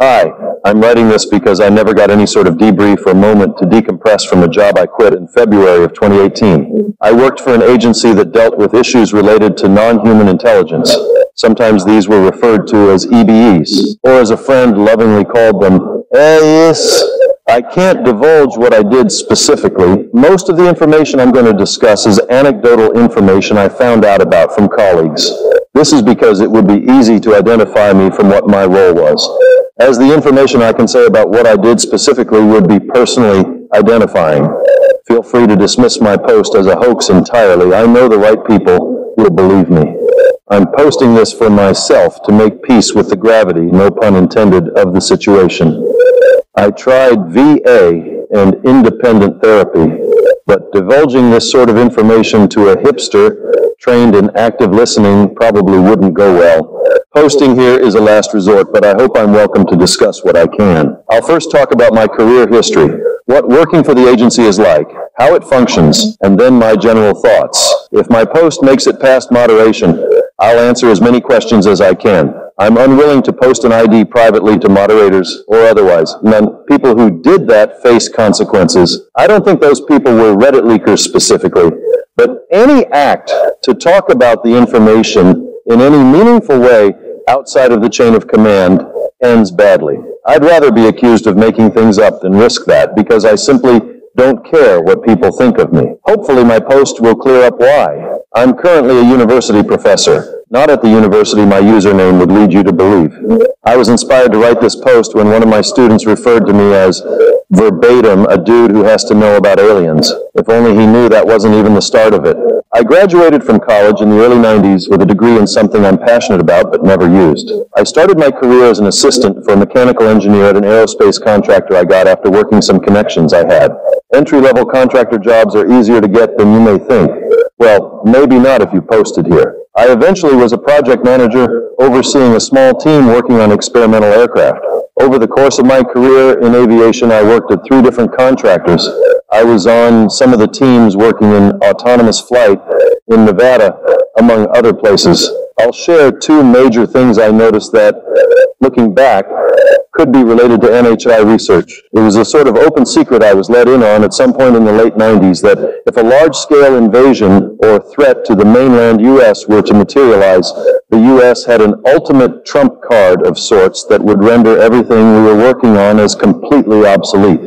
Hi, I'm writing this because I never got any sort of debrief or moment to decompress from the job I quit in February of 2018. I worked for an agency that dealt with issues related to non-human intelligence. Sometimes these were referred to as EBEs, or as a friend lovingly called them, AIS. I can't divulge what I did specifically. Most of the information I'm going to discuss is anecdotal information I found out about from colleagues. This is because it would be easy to identify me from what my role was as the information I can say about what I did specifically would be personally identifying. Feel free to dismiss my post as a hoax entirely. I know the right people will believe me. I'm posting this for myself to make peace with the gravity, no pun intended, of the situation. I tried VA and independent therapy, but divulging this sort of information to a hipster trained in active listening probably wouldn't go well. Posting here is a last resort, but I hope I'm welcome to discuss what I can. I'll first talk about my career history, what working for the agency is like, how it functions, and then my general thoughts. If my post makes it past moderation, I'll answer as many questions as I can. I'm unwilling to post an ID privately to moderators or otherwise. None, people who did that face consequences. I don't think those people were Reddit leakers specifically, but any act to talk about the information in any meaningful way outside of the chain of command ends badly. I'd rather be accused of making things up than risk that because I simply don't care what people think of me. Hopefully my post will clear up why. I'm currently a university professor, not at the university my username would lead you to believe. I was inspired to write this post when one of my students referred to me as verbatim a dude who has to know about aliens. If only he knew that wasn't even the start of it. I graduated from college in the early 90s with a degree in something I'm passionate about but never used. I started my career as an assistant for a mechanical engineer at an aerospace contractor I got after working some connections I had. Entry-level contractor jobs are easier to get than you may think. Well, maybe not if you posted here. I eventually was a project manager overseeing a small team working on experimental aircraft. Over the course of my career in aviation, I worked at three different contractors. I was on some of the teams working in autonomous flight in Nevada, among other places. I'll share two major things I noticed that, looking back, could be related to NHI research. It was a sort of open secret I was let in on at some point in the late 90s that if a large-scale invasion or threat to the mainland U.S. were to materialize, the U.S. had an ultimate trump card of sorts that would render everything we were working on as completely obsolete.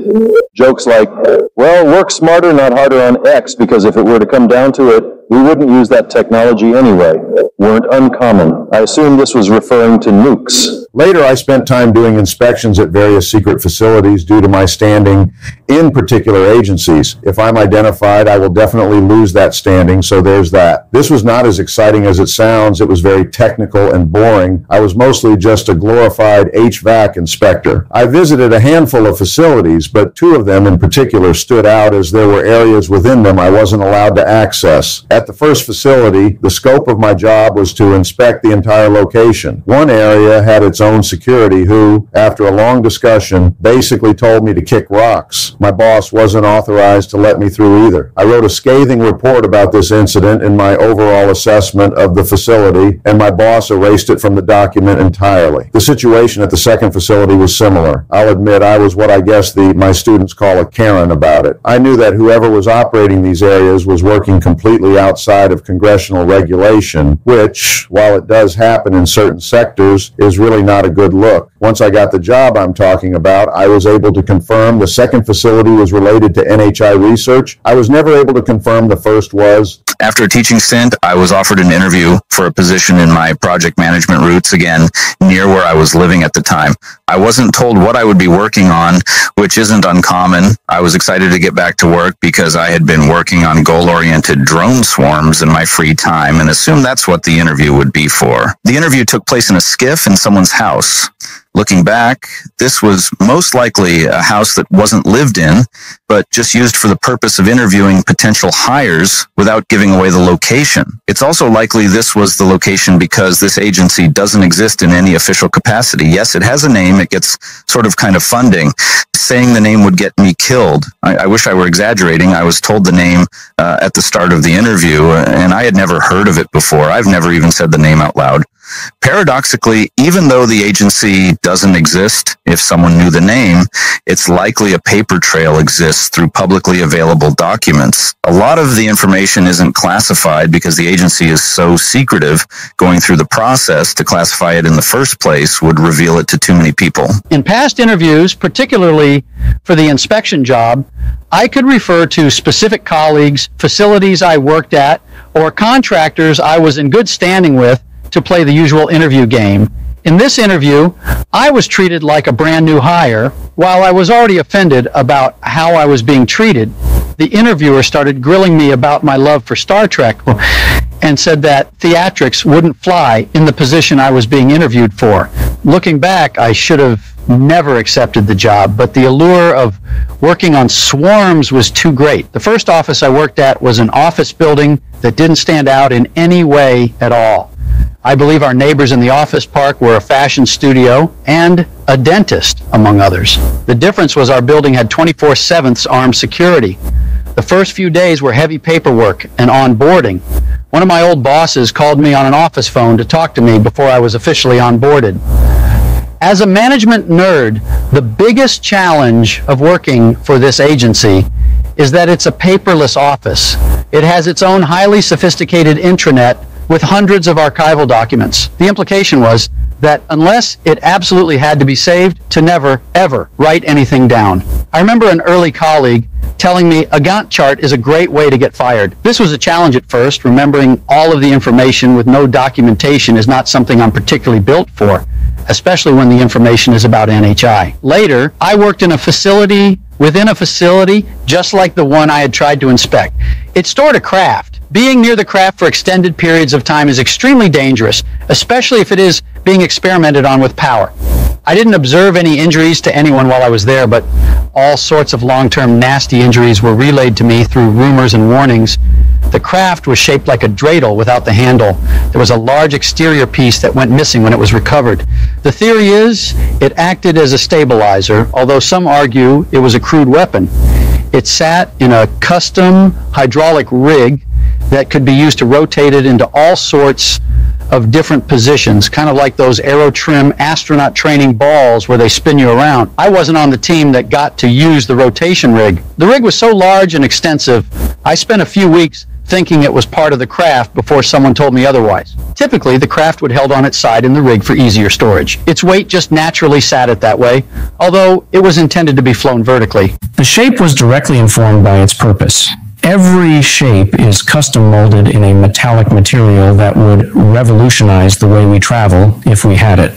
Jokes like, well, work smarter, not harder on X, because if it were to come down to it, we wouldn't use that technology anyway, weren't uncommon. I assume this was referring to nukes. Later, I spent time doing inspections at various secret facilities due to my standing in particular agencies. If I'm identified, I will definitely lose that standing, so there's that. This was not as exciting as it sounds. It was very technical and boring. I was mostly just a glorified HVAC inspector. I visited a handful of facilities, but two of them in particular stood out as there were areas within them I wasn't allowed to access. The first facility, the scope of my job was to inspect the entire location. One area had its own security who, after a long discussion, basically told me to kick rocks. My boss wasn't authorized to let me through either. I wrote a scathing report about this incident in my overall assessment of the facility, and my boss erased it from the document entirely. The situation at the second facility was similar. I'll admit I was what I guess the my students call a Karen about it. I knew that whoever was operating these areas was working completely out outside of congressional regulation, which, while it does happen in certain sectors, is really not a good look. Once I got the job I'm talking about, I was able to confirm the second facility was related to NHI research. I was never able to confirm the first was. After a teaching stint, I was offered an interview for a position in my project management roots again, near where I was living at the time. I wasn't told what I would be working on, which isn't uncommon. I was excited to get back to work because I had been working on goal oriented drone swarms in my free time and assumed that's what the interview would be for. The interview took place in a SCIF in someone's house. Looking back, this was most likely a house that wasn't lived in, but just used for the purpose of interviewing potential hires without giving away the location. It's also likely this was the location because this agency doesn't exist in any official capacity. Yes, it has a name. It gets sort of kind of funding. Saying the name would get me killed. I, I wish I were exaggerating. I was told the name uh, at the start of the interview, and I had never heard of it before. I've never even said the name out loud. Paradoxically, even though the agency doesn't exist, if someone knew the name, it's likely a paper trail exists through publicly available documents. A lot of the information isn't classified because the agency is so secretive. Going through the process to classify it in the first place would reveal it to too many people. In past interviews, particularly for the inspection job, I could refer to specific colleagues, facilities I worked at, or contractors I was in good standing with to play the usual interview game. In this interview, I was treated like a brand new hire. While I was already offended about how I was being treated, the interviewer started grilling me about my love for Star Trek and said that theatrics wouldn't fly in the position I was being interviewed for. Looking back, I should have never accepted the job, but the allure of working on swarms was too great. The first office I worked at was an office building that didn't stand out in any way at all. I believe our neighbors in the office park were a fashion studio and a dentist, among others. The difference was our building had 24 7ths armed security. The first few days were heavy paperwork and onboarding. One of my old bosses called me on an office phone to talk to me before I was officially onboarded. As a management nerd, the biggest challenge of working for this agency is that it's a paperless office. It has its own highly sophisticated intranet with hundreds of archival documents. The implication was that unless it absolutely had to be saved, to never, ever write anything down. I remember an early colleague telling me a Gantt chart is a great way to get fired. This was a challenge at first. Remembering all of the information with no documentation is not something I'm particularly built for, especially when the information is about NHI. Later, I worked in a facility within a facility just like the one I had tried to inspect. It stored a craft. Being near the craft for extended periods of time is extremely dangerous, especially if it is being experimented on with power. I didn't observe any injuries to anyone while I was there, but all sorts of long-term nasty injuries were relayed to me through rumors and warnings. The craft was shaped like a dreidel without the handle. There was a large exterior piece that went missing when it was recovered. The theory is it acted as a stabilizer, although some argue it was a crude weapon. It sat in a custom hydraulic rig that could be used to rotate it into all sorts of different positions, kind of like those aerotrim astronaut training balls where they spin you around. I wasn't on the team that got to use the rotation rig. The rig was so large and extensive, I spent a few weeks thinking it was part of the craft before someone told me otherwise. Typically, the craft would held on its side in the rig for easier storage. Its weight just naturally sat it that way, although it was intended to be flown vertically. The shape was directly informed by its purpose. Every shape is custom molded in a metallic material that would revolutionize the way we travel if we had it.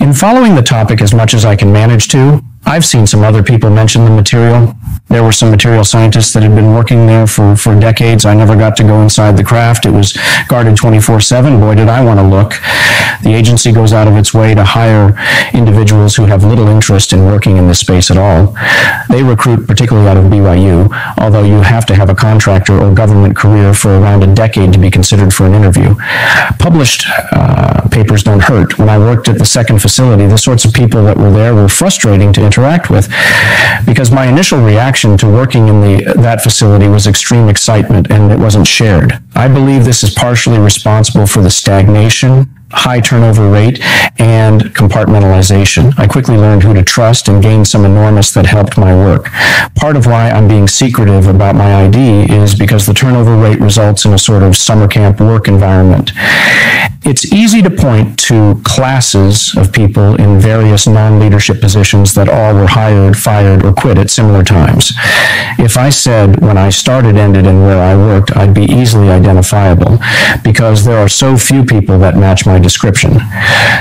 In following the topic as much as I can manage to, I've seen some other people mention the material. There were some material scientists that had been working there for, for decades. I never got to go inside the craft. It was guarded 24 7. Boy, did I want to look. The agency goes out of its way to hire individuals who have little interest in working in this space at all. They recruit particularly out of BYU, although you have to have a contractor or government career for around a decade to be considered for an interview. Published uh, papers don't hurt. When I worked at the second facility, the sorts of people that were there were frustrating to interact with because my initial reaction to working in the, that facility was extreme excitement and it wasn't shared. I believe this is partially responsible for the stagnation high turnover rate and compartmentalization. I quickly learned who to trust and gained some enormous that helped my work. Part of why I'm being secretive about my ID is because the turnover rate results in a sort of summer camp work environment. It's easy to point to classes of people in various non-leadership positions that all were hired, fired, or quit at similar times. If I said when I started, ended, and where I worked, I'd be easily identifiable because there are so few people that match my description.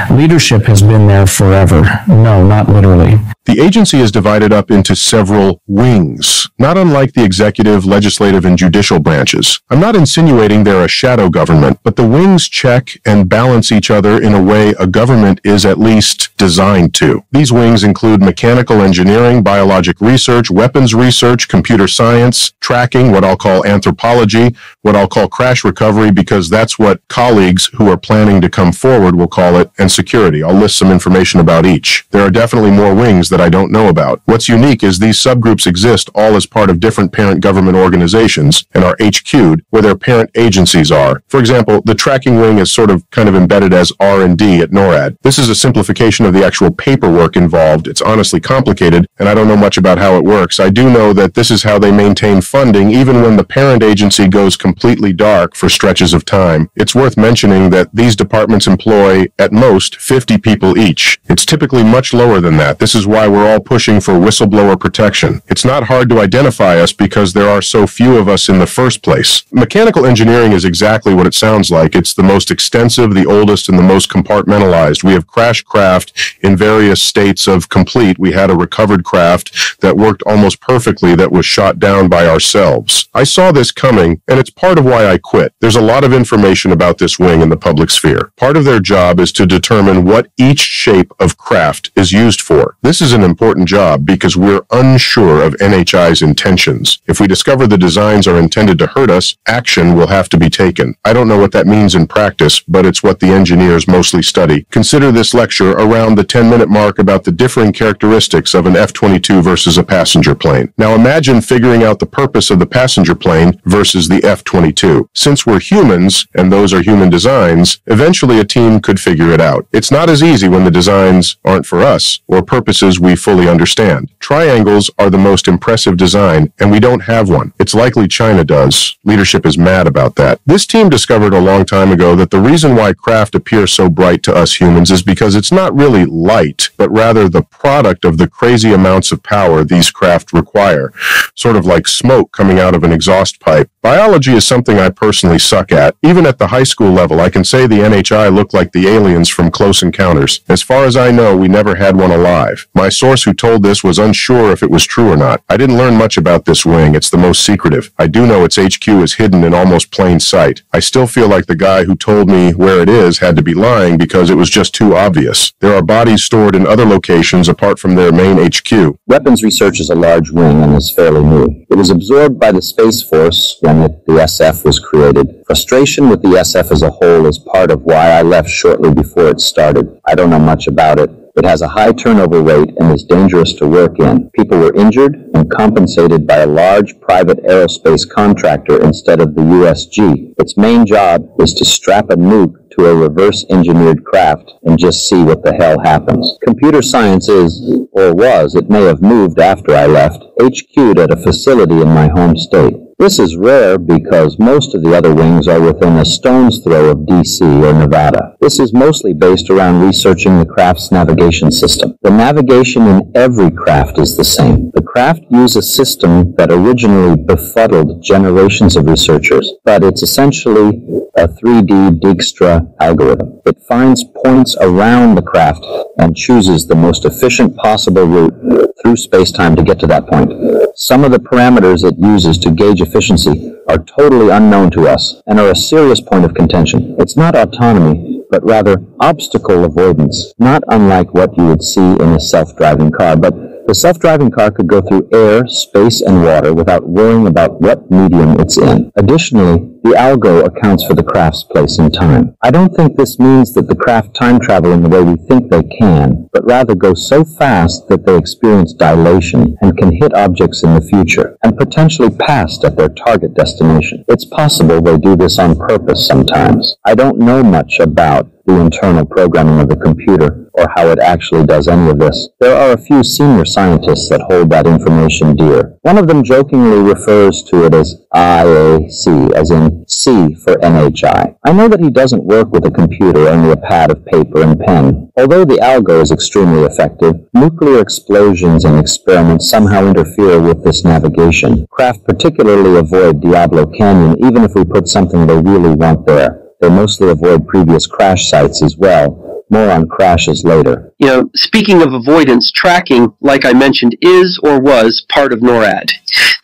Leadership has been there forever. No, not literally. The agency is divided up into several wings, not unlike the executive, legislative, and judicial branches. I'm not insinuating they're a shadow government, but the wings check and balance each other in a way a government is at least designed to. These wings include mechanical engineering, biologic research, weapons research, computer science, tracking, what I'll call anthropology, what I'll call crash recovery, because that's what colleagues who are planning to come forward will call it, and security. I'll list some information about each. There are definitely more wings that I don't know about. What's unique is these subgroups exist all as part of different parent government organizations and are HQ'd where their parent agencies are. For example, the tracking wing is sort of kind of embedded as R&D at NORAD. This is a simplification of the actual paperwork involved. It's honestly complicated, and I don't know much about how it works. I do know that this is how they maintain funding even when the parent agency goes completely dark for stretches of time. It's worth mentioning that these departments employ, at most, 50 people each. It's typically much lower than that. This is why we're all pushing for whistleblower protection. It's not hard to identify us because there are so few of us in the first place. Mechanical engineering is exactly what it sounds like. It's the most extensive, the oldest, and the most compartmentalized. We have crash craft in various states of complete. We had a recovered craft that worked almost perfectly that was shot down by ourselves. I saw this coming, and it's part of why I quit. There's a lot of information about this wing in the public sphere. Part of their job is to determine what each shape of craft is used for. This is an important job because we're unsure of NHI's intentions. If we discover the designs are intended to hurt us, action will have to be taken. I don't know what that means in practice, but it's what the engineers mostly study. Consider this lecture around the 10 minute mark about the differing characteristics of an F-22 versus a passenger plane. Now imagine figuring out the purpose of the passenger plane versus the F-22. Since we're humans, and those are human designs, eventually a team could figure it out. It's not as easy when the designs aren't for us, or purposes we fully understand. Triangles are the most impressive design, and we don't have one. It's likely China does. Leadership is mad about that. This team discovered a long time ago that the reason why craft appear so bright to us humans is because it's not really light, but rather the product of the crazy amounts of power these craft require, sort of like smoke coming out of an exhaust pipe. Biology is something I personally suck at. Even at the high school level, I can say the NHI looked like the aliens from Close Encounters. As far as I know, we never had one alive. My source who told this was unsure if it was true or not. I didn't learn much about this wing. It's the most secretive. I do know its HQ is hidden in almost plain sight. I still feel like the guy who told me where it is had to be lying because it was just too obvious. There are bodies stored in other locations apart from their main HQ. Weapons research is a large wing and is fairly new. It was absorbed by the Space Force when it, the SF was created. Frustration with the SF as a whole is part of why I left shortly before it started. I don't know much about it. It has a high turnover rate and is dangerous to work in. People were injured and compensated by a large private aerospace contractor instead of the USG. Its main job is to strap a nuke to a reverse engineered craft and just see what the hell happens. Computer science is, or was, it may have moved after I left, HQ'd at a facility in my home state. This is rare because most of the other wings are within a stone's throw of DC or Nevada. This is mostly based around researching the craft's navigation system. The navigation in every craft is the same. Craft use a system that originally befuddled generations of researchers, but it's essentially a 3D Dijkstra algorithm. It finds points around the craft and chooses the most efficient possible route through space-time to get to that point. Some of the parameters it uses to gauge efficiency are totally unknown to us and are a serious point of contention. It's not autonomy, but rather obstacle avoidance, not unlike what you would see in a self-driving car, but the self-driving car could go through air, space, and water without worrying about what medium it's in. Additionally, the algo accounts for the craft's place in time. I don't think this means that the craft time travel in the way we think they can, but rather go so fast that they experience dilation and can hit objects in the future, and potentially past at their target destination. It's possible they do this on purpose sometimes. I don't know much about the internal programming of the computer or how it actually does any of this. There are a few senior scientists that hold that information dear. One of them jokingly refers to it as IAC, as in C for NHI. I know that he doesn't work with a computer, only a pad of paper and pen. Although the algo is extremely effective, nuclear explosions and experiments somehow interfere with this navigation. Craft particularly avoid Diablo Canyon even if we put something they really want there. They mostly avoid previous crash sites as well. More on crashes later. You know, speaking of avoidance, tracking, like I mentioned, is or was part of NORAD.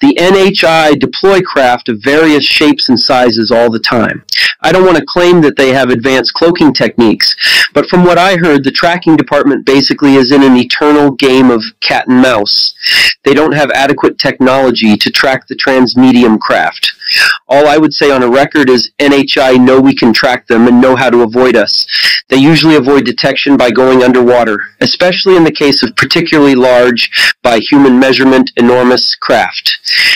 The NHI deploy craft of various shapes and sizes all the time. I don't want to claim that they have advanced cloaking techniques, but from what I heard, the tracking department basically is in an eternal game of cat and mouse. They don't have adequate technology to track the transmedium craft. All I would say on a record is NHI know we can track them and know how to avoid us. They usually avoid detection by going underwater, especially in the case of particularly large, by human measurement, enormous craft.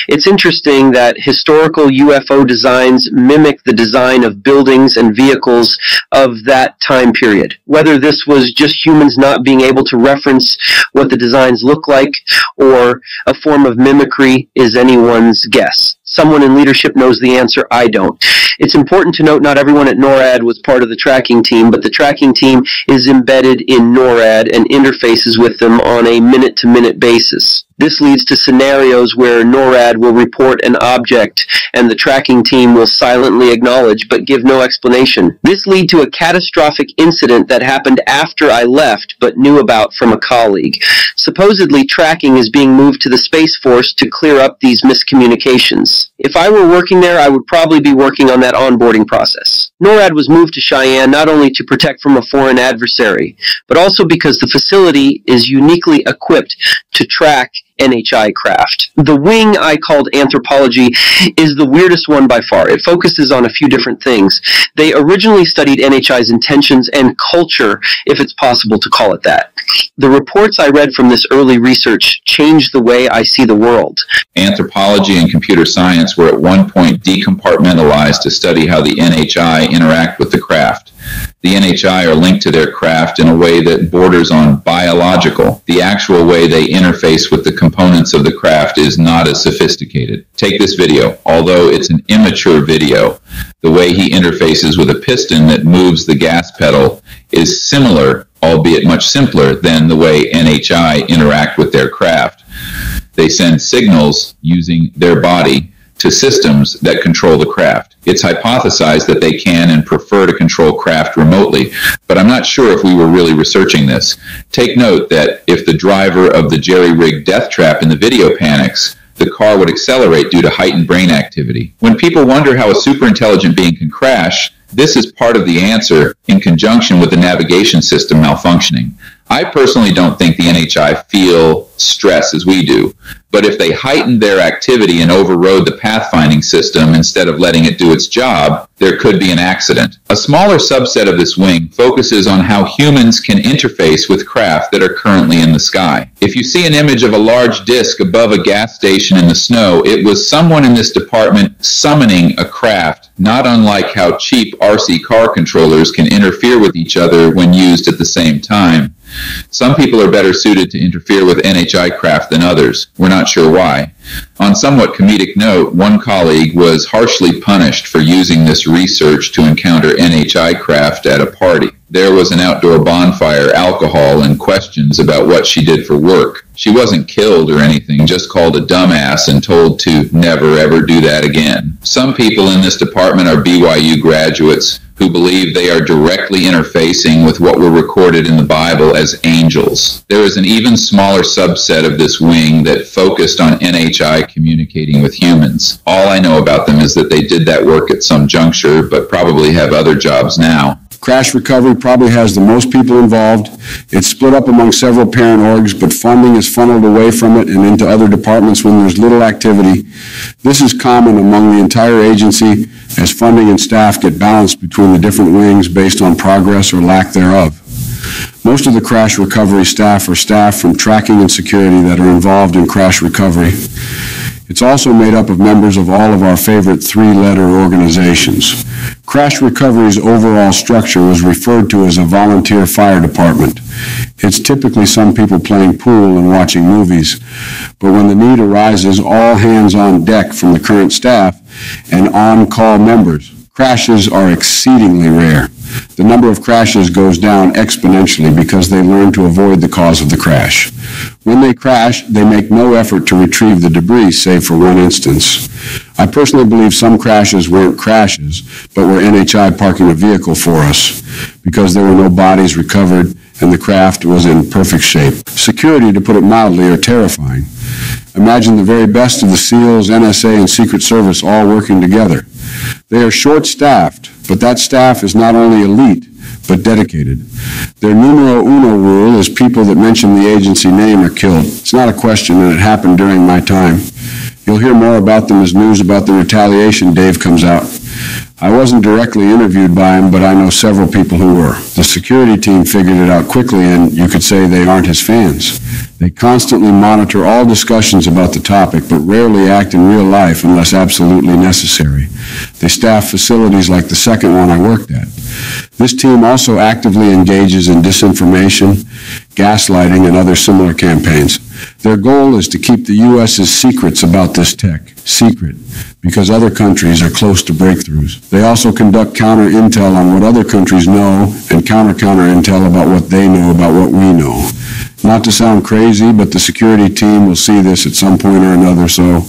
It's interesting that historical UFO designs mimic the design of buildings and vehicles of that time period. Whether this was just humans not being able to reference what the designs look like or a form of mimicry is anyone's guess. Someone in leadership knows the answer. I don't. It's important to note not everyone at NORAD was part of the tracking team, but the tracking team is embedded in NORAD and interfaces with them on a minute to minute basis. This leads to scenarios where NORAD will report an object and the tracking team will silently acknowledge but give no explanation. This led to a catastrophic incident that happened after I left but knew about from a colleague. Supposedly tracking is being moved to the Space Force to clear up these miscommunications. If I were working there, I would probably be working on that onboarding process. NORAD was moved to Cheyenne not only to protect from a foreign adversary, but also because the facility is uniquely equipped to track NHI craft. The wing I called anthropology is the weirdest one by far. It focuses on a few different things. They originally studied NHI's intentions and culture, if it's possible to call it that. The reports I read from this early research changed the way I see the world. Anthropology and computer science were at one point decompartmentalized to study how the NHI interact with the craft. The NHI are linked to their craft in a way that borders on biological. The actual way they interface with the components of the craft is not as sophisticated. Take this video. Although it's an immature video, the way he interfaces with a piston that moves the gas pedal is similar, albeit much simpler, than the way NHI interact with their craft. They send signals using their body to systems that control the craft. It's hypothesized that they can and prefer to control craft remotely, but I'm not sure if we were really researching this. Take note that if the driver of the jerry rigged death trap in the video panics, the car would accelerate due to heightened brain activity. When people wonder how a superintelligent being can crash, this is part of the answer in conjunction with the navigation system malfunctioning. I personally don't think the NHI feel stress as we do, but if they heightened their activity and overrode the pathfinding system instead of letting it do its job, there could be an accident. A smaller subset of this wing focuses on how humans can interface with craft that are currently in the sky. If you see an image of a large disk above a gas station in the snow, it was someone in this department summoning a craft, not unlike how cheap RC car controllers can interfere with each other when used at the same time. Some people are better suited to interfere with NHI craft than others. We're not sure why. On somewhat comedic note, one colleague was harshly punished for using this research to encounter NHI craft at a party. There was an outdoor bonfire, alcohol, and questions about what she did for work. She wasn't killed or anything, just called a dumbass and told to never ever do that again. Some people in this department are BYU graduates who believe they are directly interfacing with what were recorded in the Bible as angels. There is an even smaller subset of this wing that focused on NHI communicating with humans. All I know about them is that they did that work at some juncture, but probably have other jobs now. Crash recovery probably has the most people involved. It's split up among several parent orgs, but funding is funneled away from it and into other departments when there's little activity. This is common among the entire agency as funding and staff get balanced between the different wings based on progress or lack thereof. Most of the crash recovery staff are staff from tracking and security that are involved in crash recovery. It's also made up of members of all of our favorite three-letter organizations. Crash Recovery's overall structure was referred to as a volunteer fire department. It's typically some people playing pool and watching movies, but when the need arises, all hands on deck from the current staff and on-call members. Crashes are exceedingly rare. The number of crashes goes down exponentially because they learn to avoid the cause of the crash. When they crash, they make no effort to retrieve the debris, save for one instance. I personally believe some crashes weren't crashes, but were NHI parking a vehicle for us because there were no bodies recovered and the craft was in perfect shape. Security, to put it mildly, are terrifying. Imagine the very best of the SEALs, NSA, and Secret Service all working together. They are short-staffed, but that staff is not only elite, but dedicated. Their numero uno rule is people that mention the agency name are killed. It's not a question, and it happened during my time. You'll hear more about them as news about the retaliation Dave comes out. I wasn't directly interviewed by him, but I know several people who were. The security team figured it out quickly, and you could say they aren't his fans. They constantly monitor all discussions about the topic, but rarely act in real life unless absolutely necessary. They staff facilities like the second one I worked at. This team also actively engages in disinformation, gaslighting, and other similar campaigns. Their goal is to keep the U.S.'s secrets about this tech secret because other countries are close to breakthroughs. They also conduct counter intel on what other countries know and counter counter intel about what they know about what we know. Not to sound crazy, but the security team will see this at some point or another, so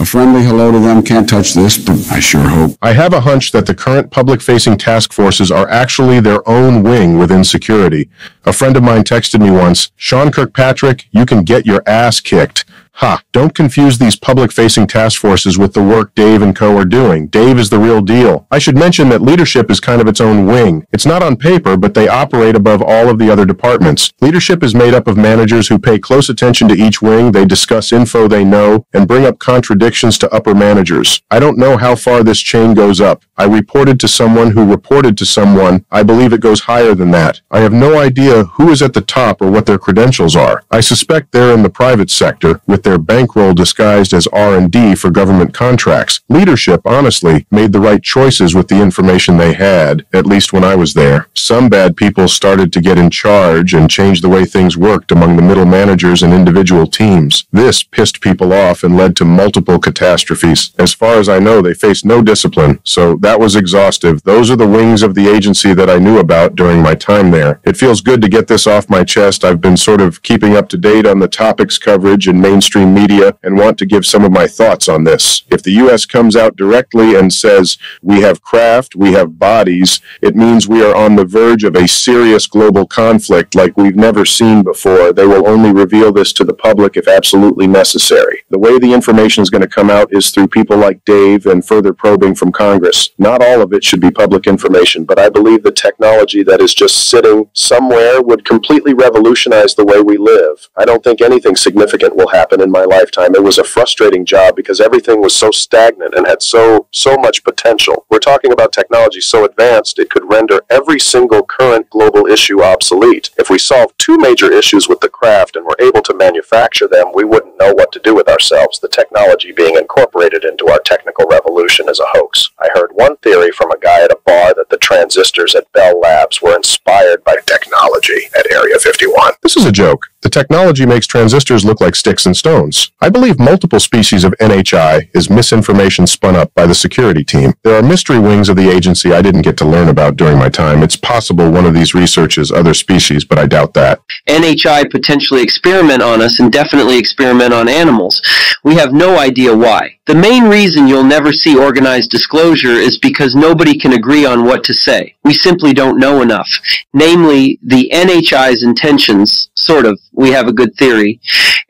a friendly hello to them can't touch this, but I sure hope. I have a hunch that the current public-facing task forces are actually their own wing within security. A friend of mine texted me once, Sean Kirkpatrick, you can get your ass kicked. Ha, don't confuse these public-facing task forces with the work Dave and co are doing. Dave is the real deal. I should mention that leadership is kind of its own wing. It's not on paper, but they operate above all of the other departments. Leadership is made up of managers who pay close attention to each wing, they discuss info they know, and bring up contradictions to upper managers. I don't know how far this chain goes up. I reported to someone who reported to someone. I believe it goes higher than that. I have no idea who is at the top or what their credentials are. I suspect they're in the private sector, with their bankroll disguised as R&D for government contracts. Leadership, honestly, made the right choices with the information they had, at least when I was there. Some bad people started to get in charge and change the way things worked among the middle managers and individual teams. This pissed people off and led to multiple catastrophes. As far as I know, they faced no discipline, so that was exhaustive. Those are the wings of the agency that I knew about during my time there. It feels good to get this off my chest. I've been sort of keeping up to date on the topics coverage in mainstream mainstream media and want to give some of my thoughts on this. If the U.S. comes out directly and says, we have craft, we have bodies, it means we are on the verge of a serious global conflict like we've never seen before. They will only reveal this to the public if absolutely necessary. The way the information is going to come out is through people like Dave and further probing from Congress. Not all of it should be public information, but I believe the technology that is just sitting somewhere would completely revolutionize the way we live. I don't think anything significant will happen in my lifetime. It was a frustrating job because everything was so stagnant and had so so much potential. We're talking about technology so advanced it could render every single current global issue obsolete. If we solved two major issues with the craft and were able to manufacture them, we wouldn't know what to do with ourselves. The technology being incorporated into our technical revolution is a hoax. I heard one theory from a guy at a bar that the transistors at Bell Labs were inspired by technology at Area 51. This is a joke. The technology makes transistors look like sticks and stones. I believe multiple species of NHI is misinformation spun up by the security team. There are mystery wings of the agency I didn't get to learn about during my time. It's possible one of these researches other species, but I doubt that. NHI potentially experiment on us and definitely experiment on animals. We have no idea why. The main reason you'll never see organized disclosure is because nobody can agree on what to say. We simply don't know enough. Namely, the NHI's intentions, sort of, we have a good theory,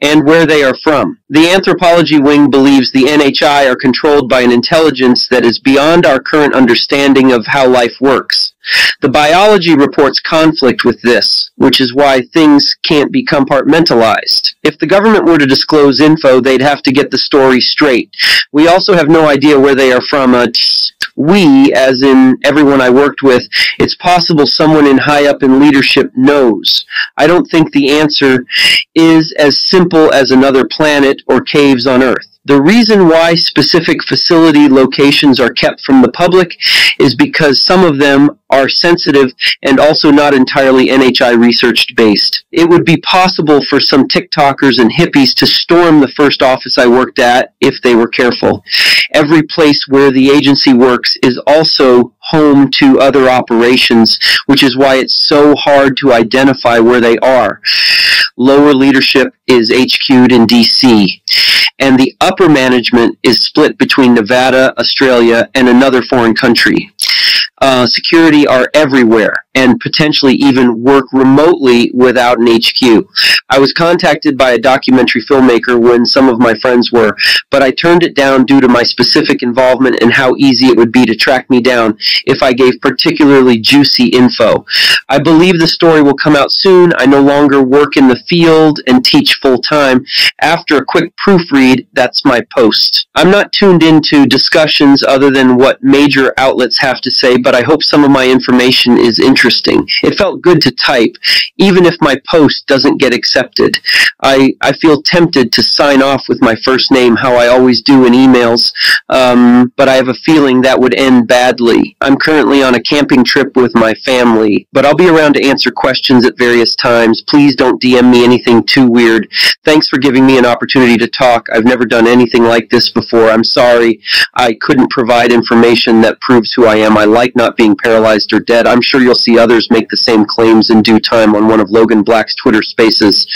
and where they are from. The anthropology wing believes the NHI are controlled by an intelligence that is beyond our current understanding of how life works. The biology reports conflict with this, which is why things can't be compartmentalized. If the government were to disclose info, they'd have to get the story straight. We also have no idea where they are from. Uh, we, as in everyone I worked with, it's possible someone in high up in leadership knows. I don't think the answer is as simple as another planet or caves on Earth. The reason why specific facility locations are kept from the public is because some of them are sensitive and also not entirely NHI research based. It would be possible for some TikTokers and hippies to storm the first office I worked at if they were careful. Every place where the agency works is also home to other operations, which is why it's so hard to identify where they are. Lower leadership is HQ'd in DC, and the upper management is split between Nevada, Australia, and another foreign country. Uh, security are everywhere and potentially even work remotely without an HQ. I was contacted by a documentary filmmaker when some of my friends were, but I turned it down due to my specific involvement and how easy it would be to track me down if I gave particularly juicy info. I believe the story will come out soon. I no longer work in the field and teach full time. After a quick proofread, that's my post. I'm not tuned into discussions other than what major outlets have to say, but I hope some of my information is interesting. It felt good to type, even if my post doesn't get accepted. I, I feel tempted to sign off with my first name, how I always do in emails, um, but I have a feeling that would end badly. I'm currently on a camping trip with my family, but I'll be around to answer questions at various times. Please don't DM me anything too weird. Thanks for giving me an opportunity to talk. I've never done anything like this before. I'm sorry I couldn't provide information that proves who I am. I like not being paralyzed or dead. I'm sure you'll see others make the same claims in due time on one of Logan Black's Twitter spaces.